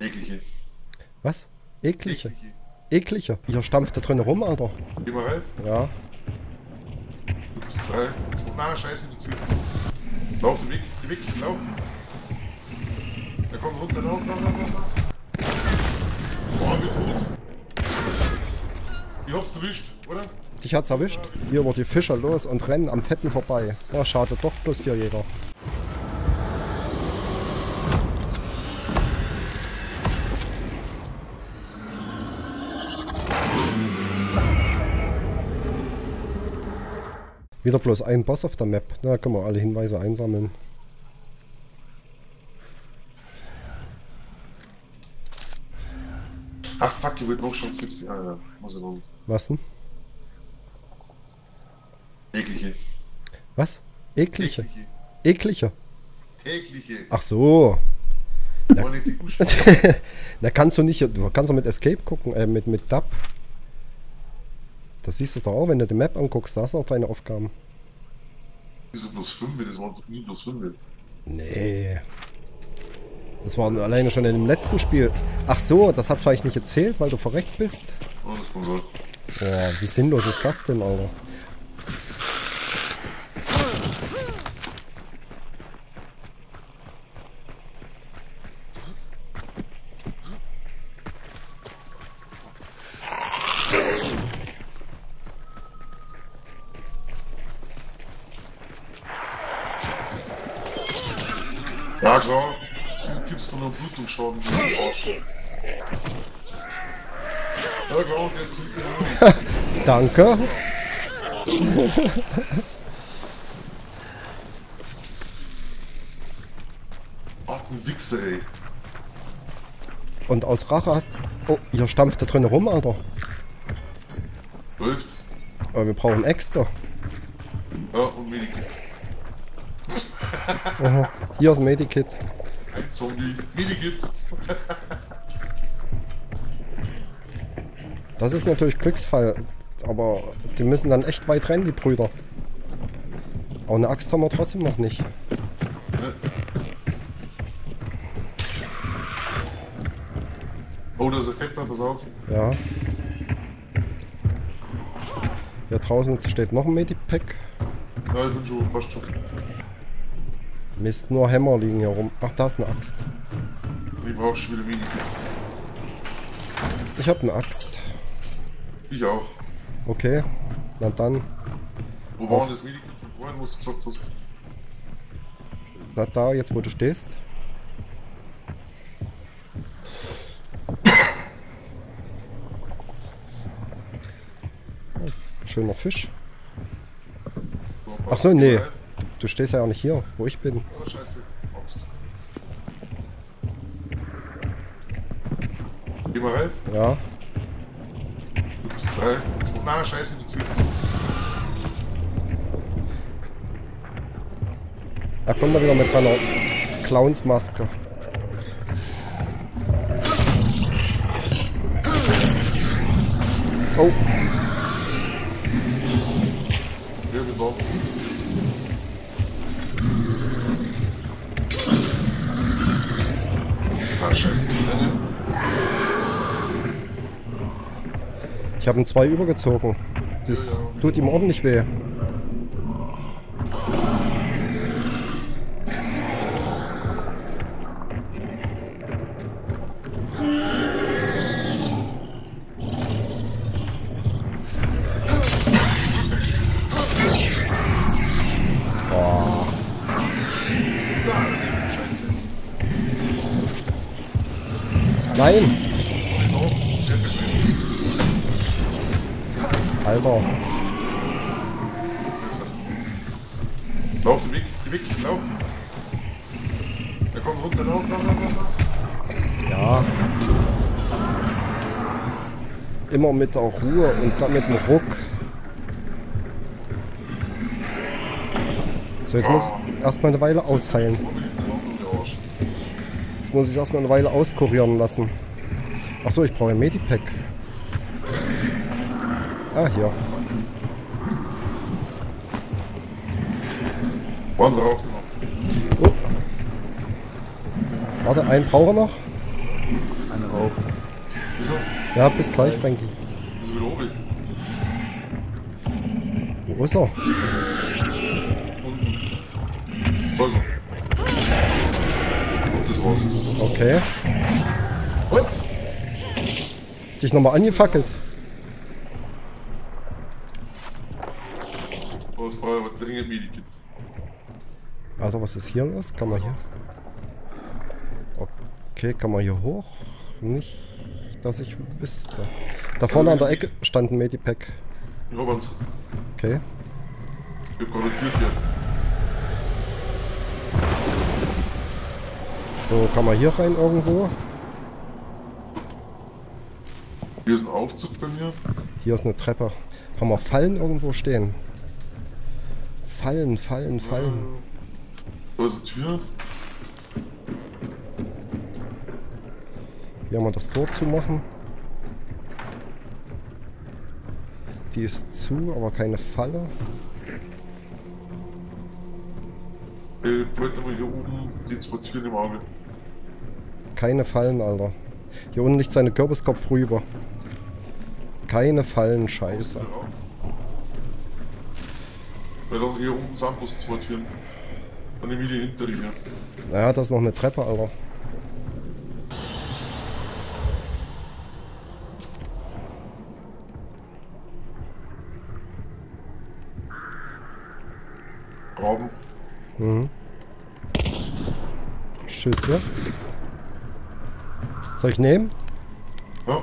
Eklige. Was? Eklige? Eklige? Hier stampft da drin rum, Alter. Geh mal rein. Ja. Drei. Na, scheiße, die Tür. Lauf, den Weg, den Weg, lauf. Da kommt runter, lauf, lauf, lauf, lauf. Boah, bin tot. Ich hab's erwischt, oder? Dich hat's erwischt? Hier über die Fischer los und rennen am Fetten vorbei. Ja, schade, doch bloß vier Jäger. Wieder bloß ein Boss auf der Map. Da können wir alle Hinweise einsammeln. Ach fuck, noch schon fix die. Ja, muss ich noch. Was denn? Eklige. Was? Eklige? Eklige. Tägliche. Ach so. Da kannst du nicht, du kannst doch mit Escape gucken, äh, mit, mit Dub. Das siehst du doch auch, wenn du die Map anguckst, da hast du auch deine Aufgaben. Wieso bloß 5? Das waren doch nie bloß 5. Nee. Das war alleine schon in dem letzten Spiel. Ach so, das hat vielleicht nicht erzählt, weil du verreckt bist. Oh, das kann sein. Boah, wie sinnlos ist das denn, Alter? Ja, klar. Du gibst nur noch Blutungsschaden. Arsch. Ja, klar, der mir Danke. Ach, ein Wichser, ey. Und aus Rache hast... Oh, hier stampft da drin rum, Alter. Läuft. Aber wir brauchen Extra. Ja, und Medikit. Aha. Hier ist ein Medikit. Ein Zombie. Medikit. Das ist natürlich Glücksfall. Aber die müssen dann echt weit rennen, die Brüder. Aber eine Axt haben wir trotzdem noch nicht. Oh, da ist ein Fetter, pass auf. Ja. Hier draußen steht noch ein Medipack. Ja, ich bin schon, passt schon. Mist, nur Hämmer liegen hier rum. Ach, da ist eine Axt. Ich brauch schon wieder Medikit. Ich habe eine Axt. Ich auch. Okay. Na dann. Wo war denn das Medikit von vorhin, was du gesagt hast? Na da, jetzt wo du stehst. Schöner Fisch. So, Ach passt. so, nee. Du stehst ja auch nicht hier, wo ich bin. Oh, scheiße. Axt. Geh mal rein. Ja. Drei. Na, scheiße, die Tür. Er kommt da wieder mit seiner Clownsmaske. Oh, da? Ah, scheiße. Ich habe ihn zwei übergezogen. Das tut ihm ordentlich weh. Nein! Alter. Lauf den Weg, den Weg, lauf. Er kommt runter, lauf, lauf, lauf. Ja. Immer mit der Ruhe und dann mit dem Ruck. So, jetzt muss ich erstmal eine Weile ausheilen. Jetzt muss ich es erstmal eine Weile auskurieren lassen. Achso, ich brauche ein Medipack. Ah, hier. Wann braucht er noch? Oh. Warte, einen brauche er noch. eine rauchen. Wieso? Ja, bis gleich, Frankie. Wieso wieder oben? Wo ist er? Unten. Also. Und das war's. Okay. Was? Dich nochmal angefackelt. Was brauche ich dringend Medikit? Also was ist hier los? Kann man hier... Okay, kann man hier hoch? Nicht, dass ich wüsste. Da vorne an der Ecke stand ein Medipack. Hab eins. Okay. Ich hab gerade Tür hier. So, kann man hier rein irgendwo? Hier ist ein Aufzug bei mir. Hier ist eine Treppe. Haben wir Fallen irgendwo stehen? Fallen, Fallen, Fallen. Da ist eine Tür. Hier haben wir das Tor zumachen. Die ist zu, aber keine Falle. Ich wollte mal hier oben die zwei Türen im Auge. Keine Fallen, Alter. Hier unten liegt seine Kürbiskopf rüber. Keine Fallen, scheiße. Weil da hier oben sind bloß zwei Türen. Und die hinter dir. Naja, das ist noch eine Treppe, Alter. Graben. Mhm. Schüsse. Soll ich nehmen? Ja.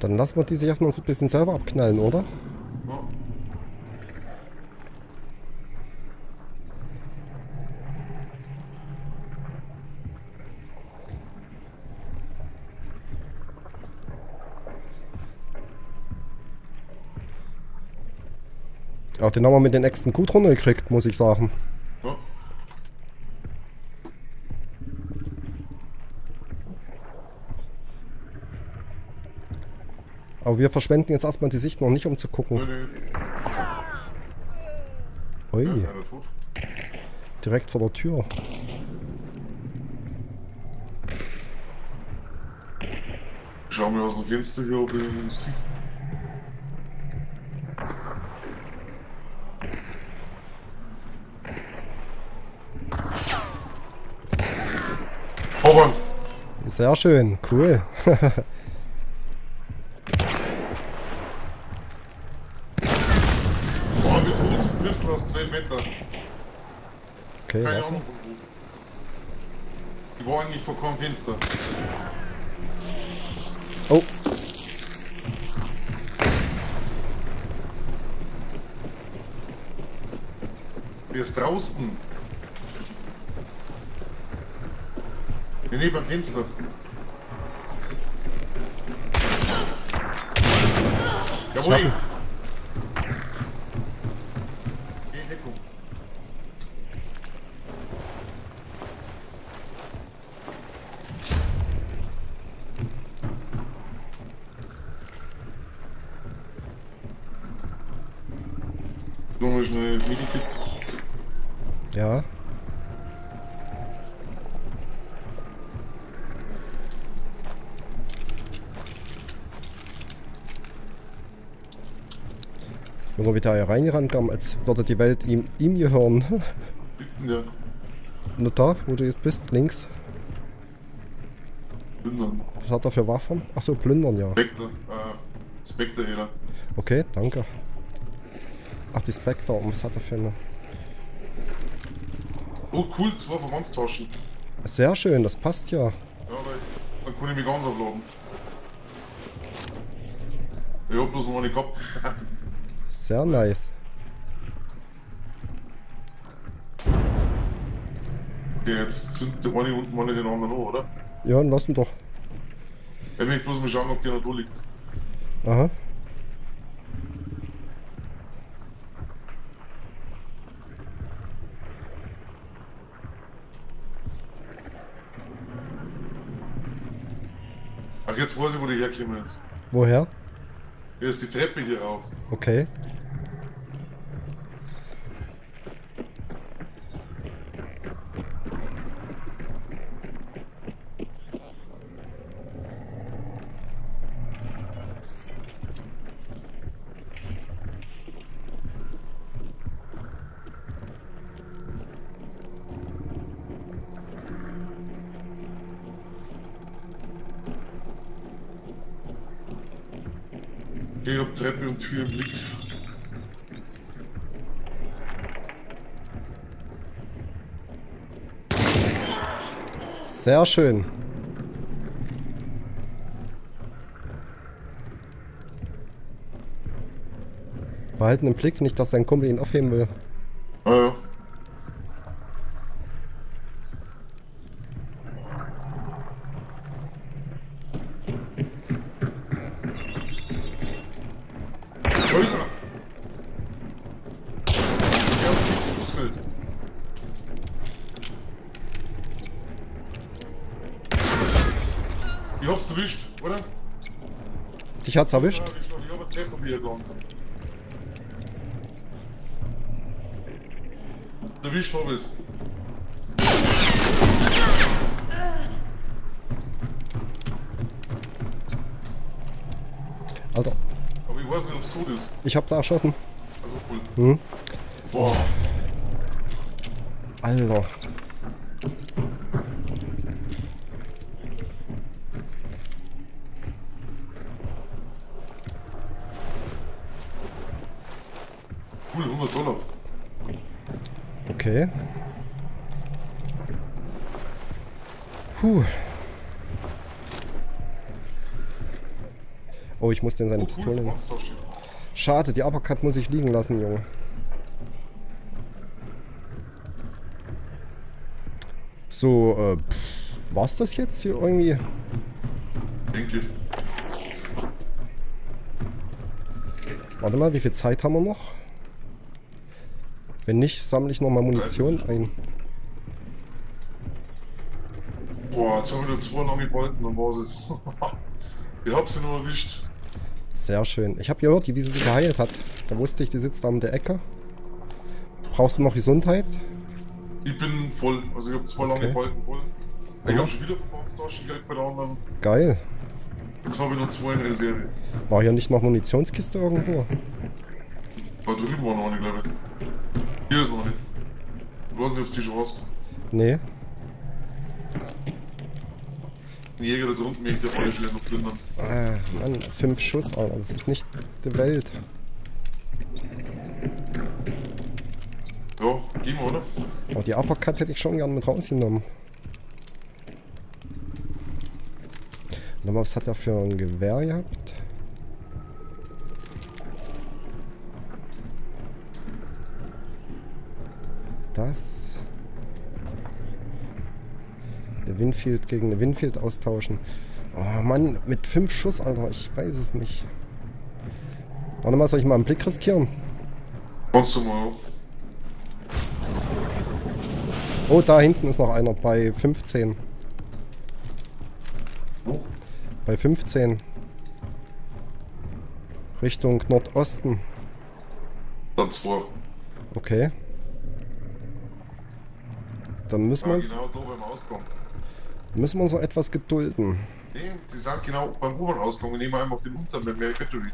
Dann lassen wir die sich erstmal so ein bisschen selber abknallen, oder? Ja. Den haben wir mit den Äxten gut runtergekriegt, muss ich sagen. ja. Aber wir verschwenden jetzt erstmal die Sicht noch nicht, um zu gucken. Ui, direkt vor der Tür. Ich schau mir aus dem Fenster hier, ob ich ihn Aber Sehr schön, cool. boah, wie tot, wissen aus zwei Meter. Okay, Keine warte. Ahnung von. Die war eigentlich vor keinem Fenster. Oh, Der ist draußen. Nee, neben dem Fenster. Jawohl. Schaffen. Geh, Deckung. So, mal schnell Medikit. ja. Wenn er wieder hier reingerannt kam, als würde die Welt ihm, ihm gehören. Der Nur da, wo du jetzt bist, links. Plündern. Was hat er für Waffen? Achso, plündern, ja. Spectre. Äh, Spectre, Hela. Okay, danke. Ach, die Spectre, und was hat er für eine? Oh, cool, zwei Verbandstaschen. Sehr schön, das passt ja. Ja, dann kann ich mich ganz aufladen. Ich hab bloß noch eine gehabt. Sehr nice. Der jetzt zündet der eine unten mal den anderen an, oder? Ja, dann lass ihn doch. Ich möchte bloß mal schauen, ob der noch da liegt. Aha. Ach, jetzt weiß ich, wo der hergekommen ist. Woher? Hier ist die Treppe hier rauf. Okay. Ich hab Treppe und Tür im Blick. Sehr schön. Behalten im Blick, nicht, dass sein Kumpel ihn aufheben will. Ah ja. Häuser! Ja, Fußfeld. Ich hab's erwischt, oder? Dich hat's erwischt? Ich hab einen Treffer mir gegangen. Erwischt hab ich's. Alter, Aber ich weiß nicht, ob's tot ist. ich hab's erschossen. Also cool. Hm? Boah. Alter. Okay. Puh. Oh, ich muss den seine Oh, Pistole. Schade, die Uppercut muss ich liegen lassen, Junge. So, äh, pff, war's das jetzt hier irgendwie? Denke. Warte mal, wie viel Zeit haben wir noch? Wenn nicht, sammle ich nochmal Munition ein. Boah, jetzt haben wir nur zwei lange Balken, dann war's es. ich hab sie nur erwischt. Sehr schön. Ich habe gehört, wie sie sich geheilt hat. Da wusste ich, die sitzt da um der Ecke. Brauchst du noch Gesundheit? Ich bin voll, also ich hab zwei lange Okay. Balken voll. Ich Mhm. hab schon wieder Verbandstaschen gekriegt bei der anderen. Geil. Jetzt habe ich noch zwei in Reserve. War hier nicht noch Munitionskiste irgendwo? Da drüben war noch eine, glaube ich. Hier ist noch eine. Ich weiß nicht, ob du die schon hast. Nee. Ein Jäger da drunten möchte auf alle Fälle noch plündern. Ah, Mann, fünf Schuss, Alter. Das ist nicht die Welt. Ja, gehen wir, oder? Aber die Uppercut hätte ich schon gern mit rausgenommen. Und was hat er für ein Gewehr gehabt? Das. Eine Winfield gegen eine Winfield austauschen. Oh Mann, mit fünf Schuss, Alter. Ich weiß es nicht. Warte mal, soll ich mal einen Blick riskieren? Kannst du mal. Oh, da hinten ist noch einer bei 15. Wo? Bei 15. Richtung Nordosten. Dann zwei. Okay. Dann müssen wir Ja, uns, genau da beim Ausgang. müssen wir uns noch etwas gedulden. Nee, die sind genau beim oberen Ausgang und nehmen einfach den unteren mit mehr Battery.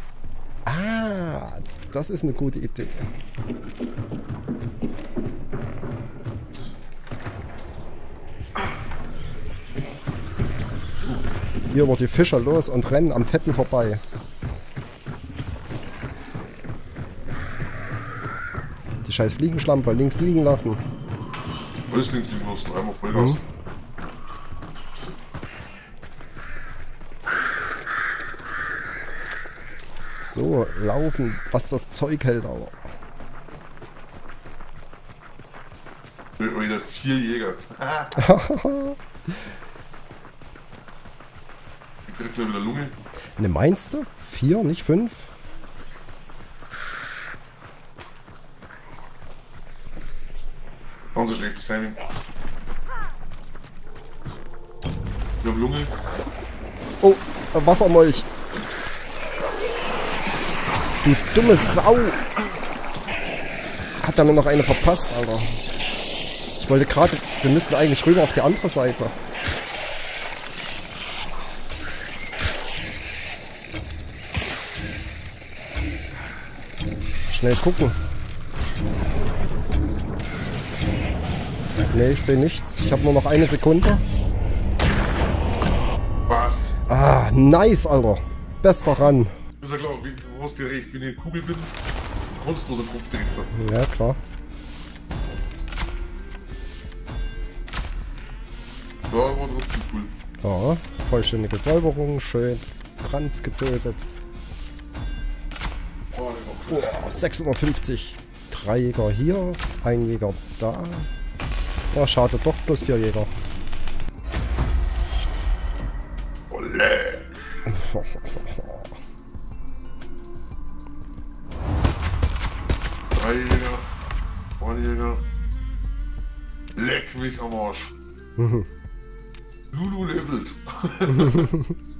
Ah, das ist eine gute Idee. Hier über die Fischer los und rennen am Fetten vorbei. Die scheiß Fliegenschlampe links liegen lassen. Alles links liegen lassen, einmal Vollgas. Mhm. So, laufen, was das Zeug hält, aber. Wieder vier Jäger. ich krieg gleich wieder Lunge. Ne, meinst du? Vier, nicht fünf? Ganz so schlechtes Timing. Ich hab Lunge. Oh, ein Wassermolch. Du dumme Sau. Hat mir noch eine verpasst, Alter. Ich wollte gerade, wir müssten eigentlich rüber auf die andere Seite. Schnell gucken. Nee, ich sehe nichts. Ich habe nur noch eine Sekunde. Passt. Ah, nice, Alter. Bester ran. Ist ja klar, wie, wo hast ja recht, wenn ich eine Kugel bin, kannst du was am Kopf treten. Ja, klar. Ja, war trotzdem cool. Ja, vollständige Säuberung, schön Kranz getötet. Oh, der war cool. Oh, 650. Drei Jäger hier, ein Jäger da. Oh, schade, doch plus vier Jäger. Leck mich am Arsch. Lulu levelt.